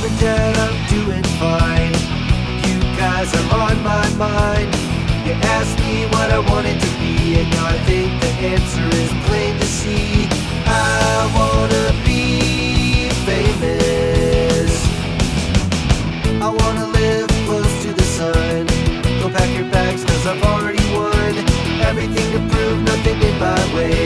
I'm doing fine. You guys are on my mind. You asked me what I wanted to be, and now I think the answer is plain to see. I wanna be famous. I wanna live close to the sun. Go pack your bags, cause I've already won. Everything to prove, nothing in my way.